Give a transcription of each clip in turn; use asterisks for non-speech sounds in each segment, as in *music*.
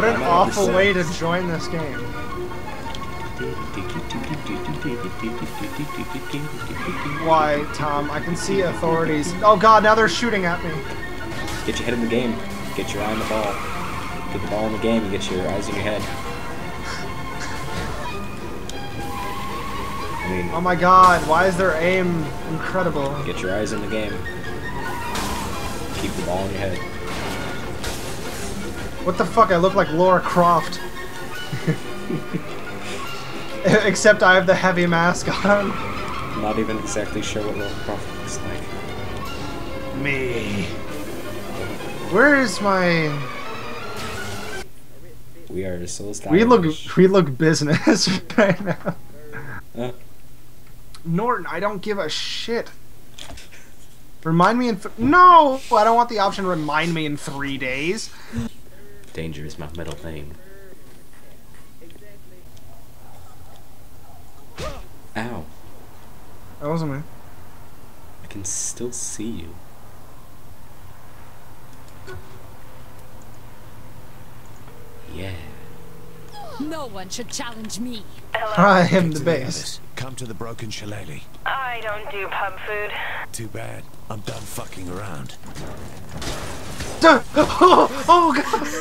What an awful way to join this game. Why, Tom? I can see authorities. Oh god, now they're shooting at me. Get your head in the game. Get your eye on the ball. Get the ball in the game and get your eyes in your head. I mean, Oh my god, why is their aim incredible? get your eyes in the game. Keep the ball in your head. What the fuck? I look like Laura Croft. *laughs* Except I have the heavy mask on. I'm not even exactly sure what Laura Croft looks like. Me. Where is my? We are so stylish. We look we look business *laughs* right now. Uh, Norton, I don't give a shit. Remind me in th- no. I don't want the option. Remind me in three days. Danger is my middle name. Ow. That wasn't me. I can still see you. Yeah. No one should challenge me. Hello. I am the To base. Come to the Broken Shillelagh. I don't do pub food. Too bad. I'm done fucking around. Duh! Oh, oh god!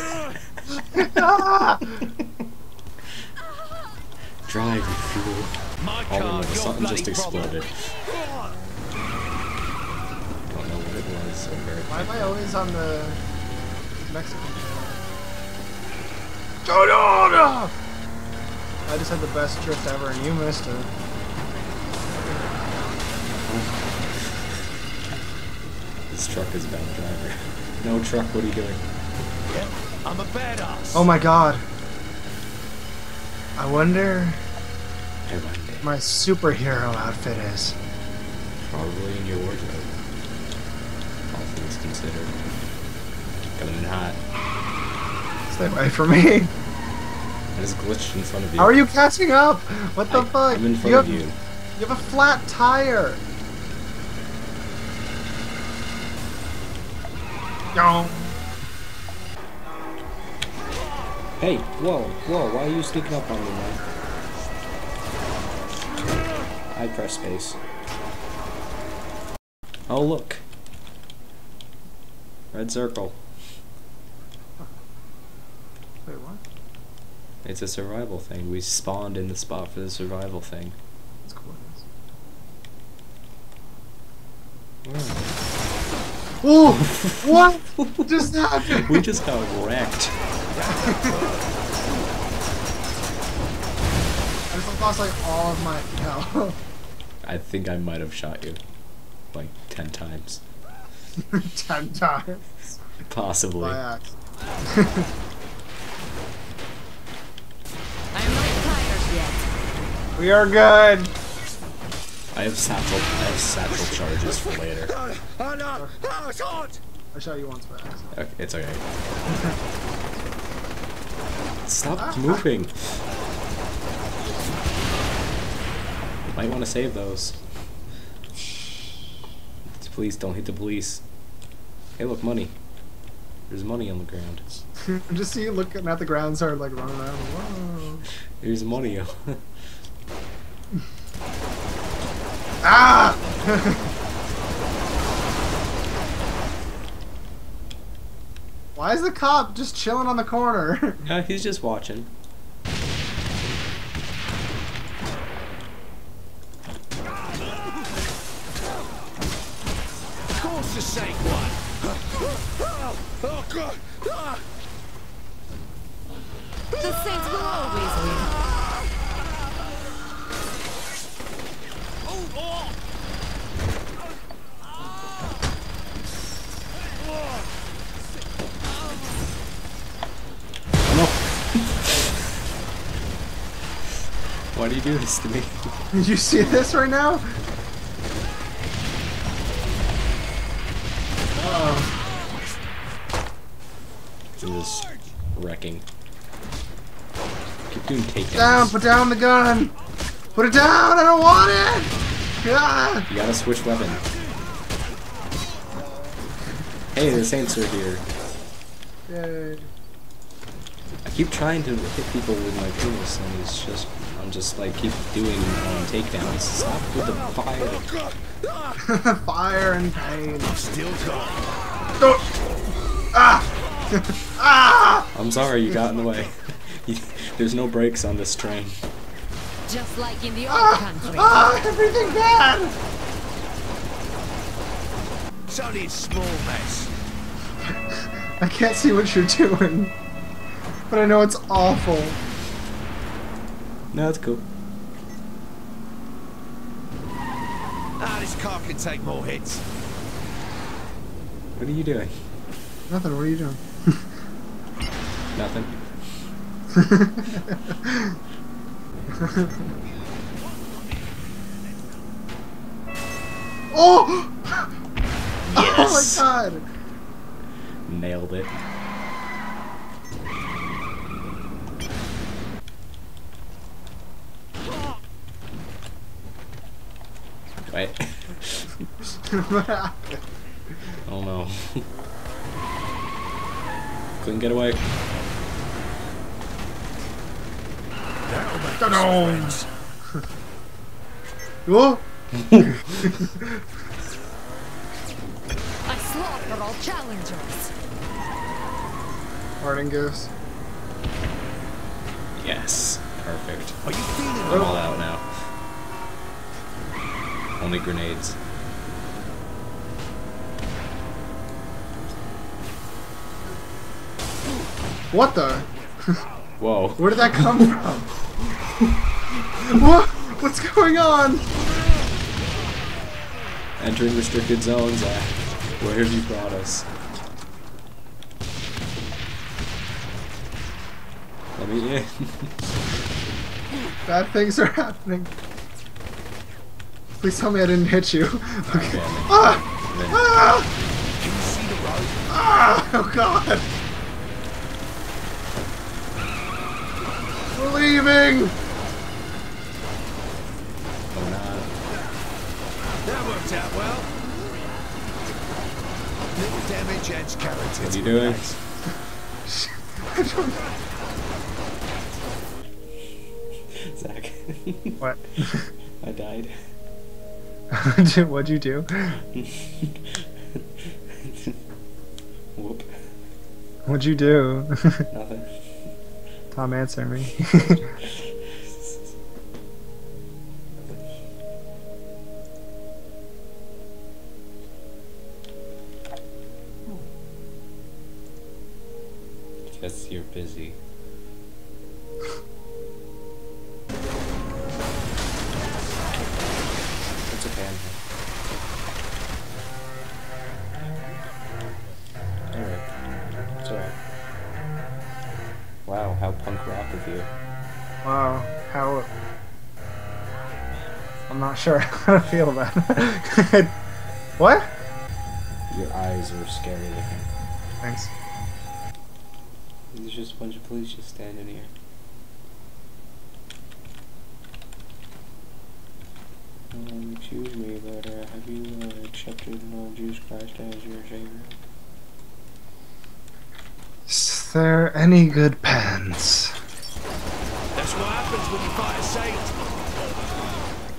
Drive, you fool. My Oh no, something just exploded. I Don't know what it was. Okay. Why am I always on the Mexican channel? Toyota! I just had the best drift ever and you missed it. This truck is a bad driver. No truck, what are you doing? Yep, I'm a badass. Oh my god. I wonder I wonder. my superhero outfit is. Probably in your wardrobe. All things considered. Coming in hot. Stay away from me. I just glitched in front of you. How are you catching up? What the I, fuck? I'm in front you of have, you. You have a flat tire. No. Hey, whoa, whoa, why are you sneaking up on me, man? I press space. Oh, look. Red circle. Wait, what? It's a survival thing. We spawned in the spot for the survival thing. That's cool. Oh, what *laughs* just happened? we just got wrecked. I just lost like all of my health. I think I might have shot you. Like, ten times. *laughs* ten times Possibly. by accident. *laughs* I'm not tired yet. We are good. I have satchel I have satchel charges for later. Oh no! Oh, shot! I shot you once by accident. Okay, it's okay. Stop moving. Might want to save those. Please don't hit the police. Hey, look, money. There's money on the ground. I'm *laughs* just see you looking at the ground, start like running around. Whoa. There's money. *laughs* Ah! *laughs* Why is the cop just chilling on the corner? *laughs* yeah, he's just watching. Of course the sake one! Oh god! The Saints will always win. Why do you do this to me? *laughs* Did you see this right now? Oh, I'm just wrecking. Keep doing takedowns. down! Put down the gun! Put it down! I don't want it! Ah! You gotta switch weapon. Hey, the Saints are here. I keep trying to hit people with my penis, and it's just I'm just like keep doing um, takedowns. Stop with the fire. *laughs* Fire and pain. Still gone. Oh. Ah! *laughs* ah! I'm sorry you got in the way. *laughs* There's no brakes on this train. Just like in the old Ah! country. Ah! Everything bad! It's only a small mess. I can't see what you're doing. But I know it's awful. No, that's cool. Ah, this car can take more hits. What are you doing? Nothing, what are you doing? Nothing. *laughs* Oh! Yes. *laughs* Oh my god! Nailed it. Wait. What happened? Oh no. Couldn't get away. Ta-dum! Oh! *laughs* I slaughter all challengers. Harding goose. Yes. Perfect. Are you feeling I'm all out now. Only grenades. What the? Whoa. *laughs* Where did that come from? *laughs* what? What's going on? Entering restricted zones, Zach. Where have you brought us? Let me in. *laughs* Bad things are happening. Please tell me I didn't hit you. *laughs* Okay. Ah! Ah! Can you see the road? Ah! Oh god! We're leaving! Oh, no. That worked out well. Little damage adds character. What are you doing? I don't *laughs* Zach. What? *laughs* I died. *laughs* What'd you do? Whoop. What'd you do? Nothing. Tom, answer me. Because you're busy. You. wow, how... I'm not sure *laughs* how to feel about it. *laughs* what? Your eyes are scary looking. Thanks. There's just a bunch of police just standing here. Um, excuse me, but uh, have you uh, accepted Lord Jesus Christ as your Savior? Is there any good pens? That's what happens when you fight a saint.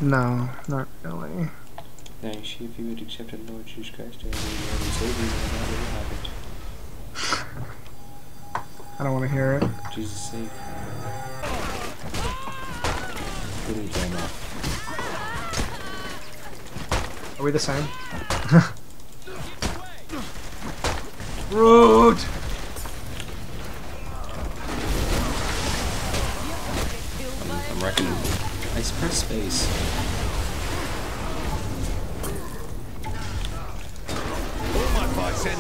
No, not really. Now, you see, if you had accepted Lord Jesus Christ as your Lord and Savior, then that would have happened. I don't want to hear it. Jesus save. Really damn off. Are we the same? *laughs* Rude! I press space.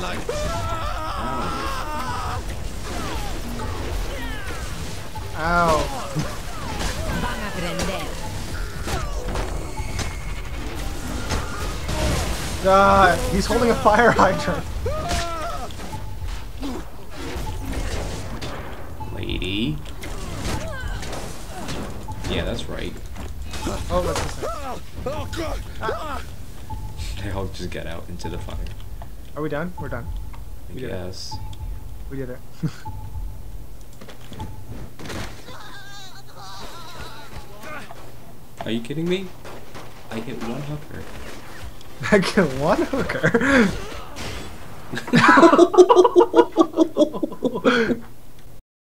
My. Ow. *laughs* God, he's holding a fire hydrant. Oh, that's the same. Oh, God. Ah. I'll just get out into the fire. Are we done? We're done. Yes. we guess. Did it. We did it. Are you kidding me? I hit one hooker. *laughs* I hit one hooker? *laughs* *laughs*